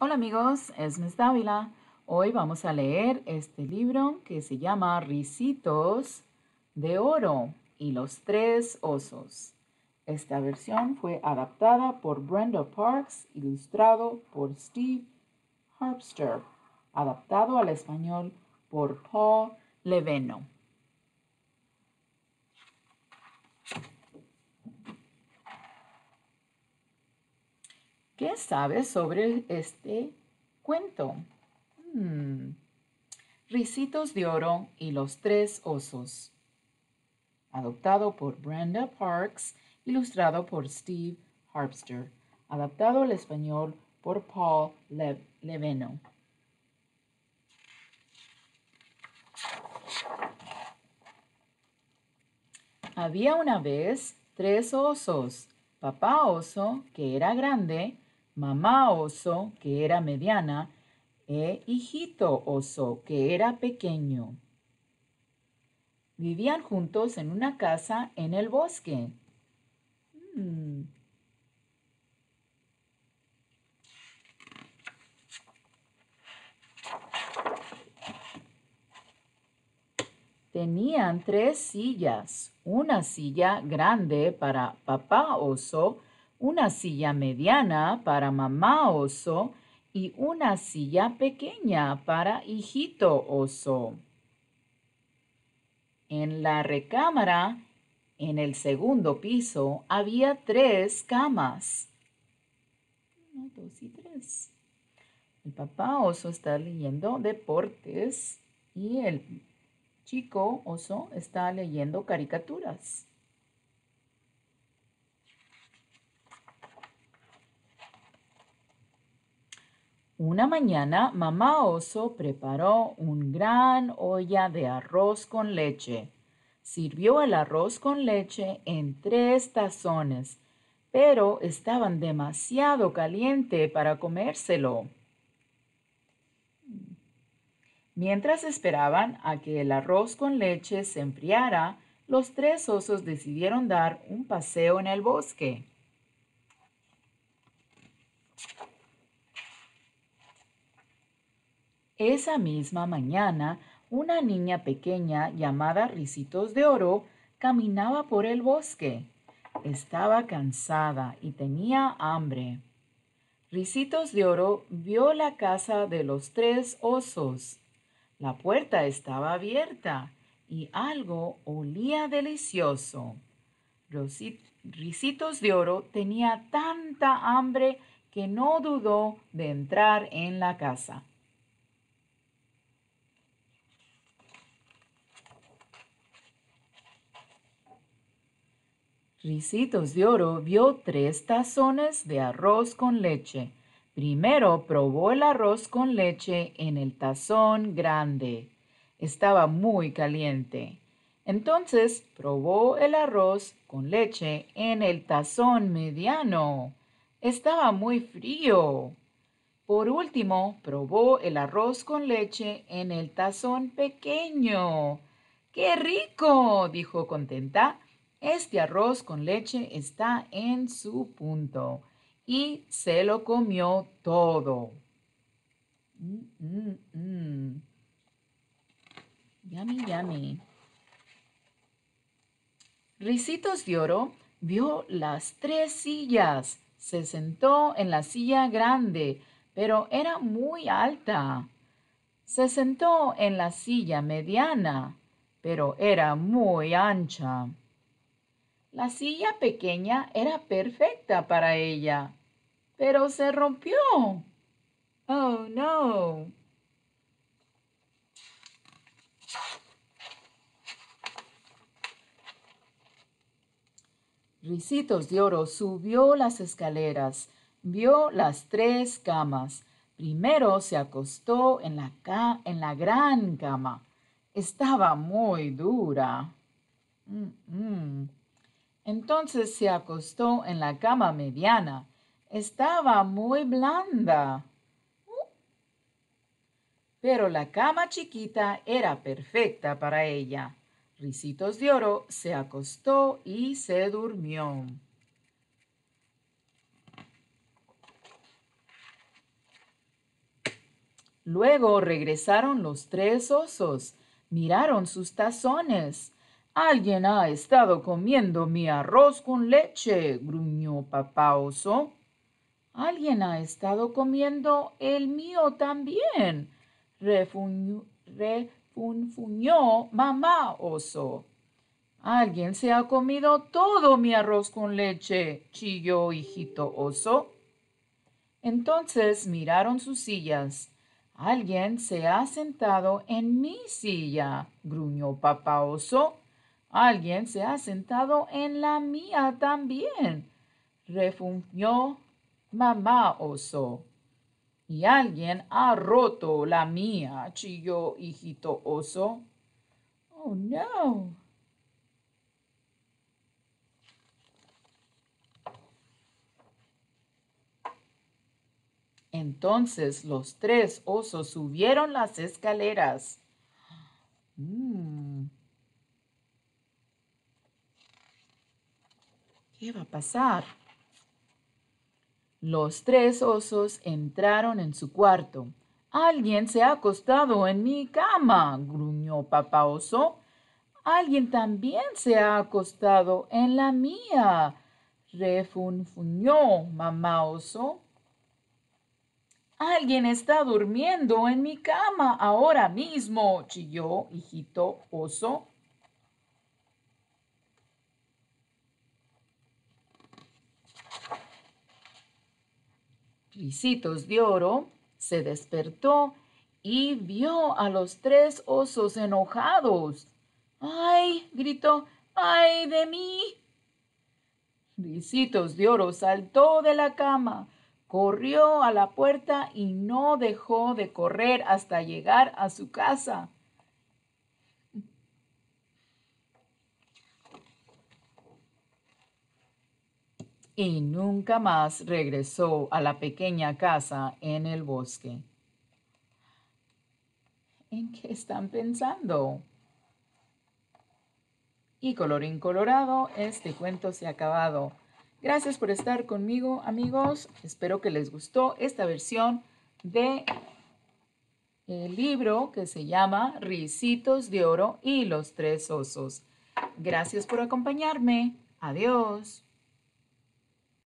Hola amigos, es Miss Dávila. Hoy vamos a leer este libro que se llama Ricitos de Oro y los Tres Osos. Esta versión fue adaptada por Brenda Parks, ilustrado por Steve Harpster, adaptado al español por Paul Leveno. ¿Qué sabes sobre este cuento? Hmm. Ricitos de Oro y los Tres Osos. Adoptado por Brenda Parks, ilustrado por Steve Harpster. Adaptado al español por Paul Leveno. Había una vez tres osos. Papá oso, que era grande, mamá oso, que era mediana, e hijito oso, que era pequeño. Vivían juntos en una casa en el bosque. Hmm. Tenían tres sillas, una silla grande para papá oso, una silla mediana para mamá oso y una silla pequeña para hijito oso. En la recámara, en el segundo piso, había tres camas. Uno, dos y tres. El papá oso está leyendo deportes y el chico oso está leyendo caricaturas. Una mañana, mamá oso preparó un gran olla de arroz con leche. Sirvió el arroz con leche en tres tazones, pero estaban demasiado caliente para comérselo. Mientras esperaban a que el arroz con leche se enfriara, los tres osos decidieron dar un paseo en el bosque. Esa misma mañana, una niña pequeña llamada Ricitos de Oro caminaba por el bosque. Estaba cansada y tenía hambre. Ricitos de Oro vio la casa de los tres osos. La puerta estaba abierta y algo olía delicioso. Ricitos de Oro tenía tanta hambre que no dudó de entrar en la casa. Ricitos de Oro vio tres tazones de arroz con leche. Primero probó el arroz con leche en el tazón grande. Estaba muy caliente. Entonces probó el arroz con leche en el tazón mediano. Estaba muy frío. Por último, probó el arroz con leche en el tazón pequeño. ¡Qué rico! dijo contenta. Este arroz con leche está en su punto y se lo comió todo. Mm, mm, mm. Yummy, yummy. Ricitos de Oro vio las tres sillas. Se sentó en la silla grande, pero era muy alta. Se sentó en la silla mediana, pero era muy ancha. La silla pequeña era perfecta para ella, pero se rompió. Oh, no. Ricitos de Oro subió las escaleras, vio las tres camas. Primero se acostó en la, en la gran cama. Estaba muy dura. Mm, mm. Entonces se acostó en la cama mediana. Estaba muy blanda. Pero la cama chiquita era perfecta para ella. Ricitos de Oro se acostó y se durmió. Luego regresaron los tres osos, miraron sus tazones. Alguien ha estado comiendo mi arroz con leche, gruñó papá oso. Alguien ha estado comiendo el mío también, refunfuñó mamá oso. Alguien se ha comido todo mi arroz con leche, chilló hijito oso. Entonces miraron sus sillas. Alguien se ha sentado en mi silla, gruñó papá oso. Alguien se ha sentado en la mía también, refunfuñó mamá oso. Y alguien ha roto la mía, chilló hijito oso. Oh, no. Entonces los tres osos subieron las escaleras. Mm. ¿Qué va a pasar? Los tres osos entraron en su cuarto. Alguien se ha acostado en mi cama, gruñó papá oso. Alguien también se ha acostado en la mía, refunfuñó mamá oso. Alguien está durmiendo en mi cama ahora mismo, chilló hijito oso. Ricitos de Oro se despertó y vio a los tres osos enojados. ¡Ay! gritó. ¡Ay de mí! Ricitos de Oro saltó de la cama corrió a la puerta y no dejó de correr hasta llegar a su casa. Y nunca más regresó a la pequeña casa en el bosque. ¿En qué están pensando? Y colorín colorado, este cuento se ha acabado. Gracias por estar conmigo, amigos. Espero que les gustó esta versión de el libro que se llama Ricitos de Oro y los Tres Osos. Gracias por acompañarme. Adiós.